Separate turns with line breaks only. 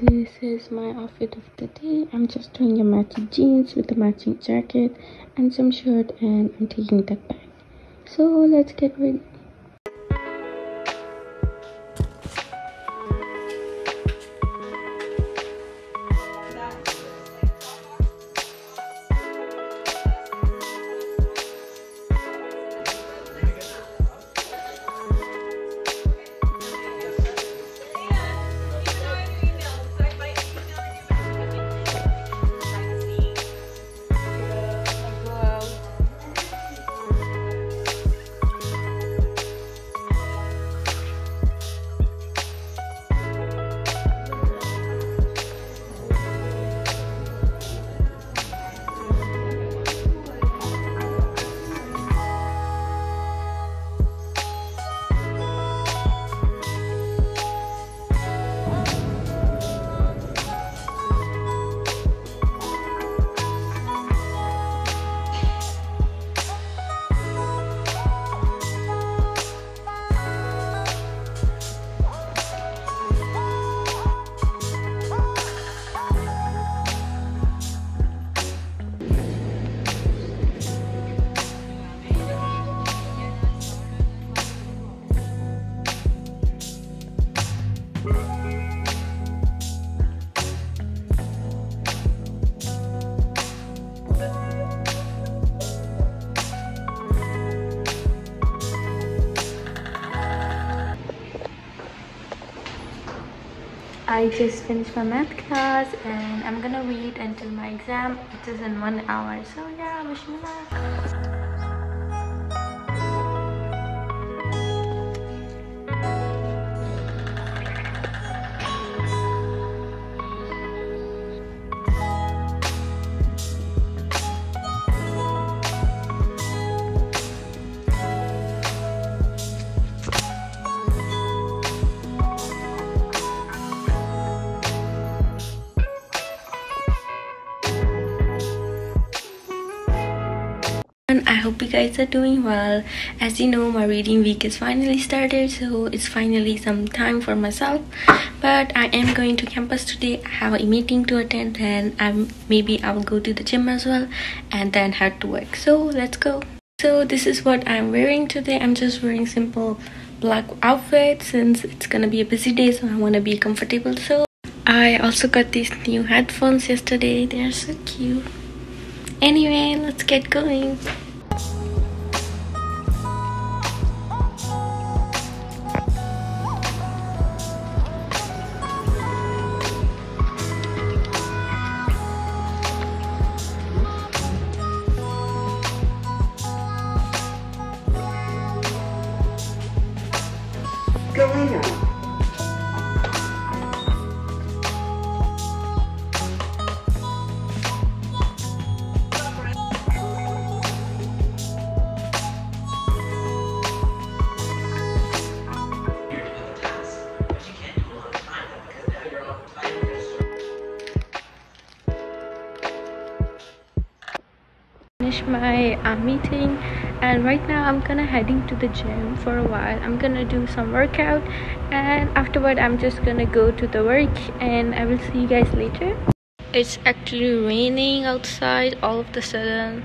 this is my outfit of the day. I'm just doing a matching jeans with a matching jacket and some shirt and i'm taking that back. So let's get ready I just finished my math class and I'm gonna read until my exam. It is in one hour. So yeah, wish me luck. Hope you guys are doing well. As you know, my reading week is finally started, so it's finally some time for myself. But I am going to campus today. I have a meeting to attend, and I'm maybe I will go to the gym as well, and then head to work. So let's go. So this is what I'm wearing today. I'm just wearing simple black outfit since it's gonna be a busy day, so I want to be comfortable. So I also got these new headphones yesterday. They're so cute. Anyway, let's get going.
Galena.
finish my uh, meeting. And right now i'm gonna heading to the gym for a while. I'm gonna do some workout. And afterward i'm just gonna go to the work. And i will see you guys later. It's actually raining outside all of the sudden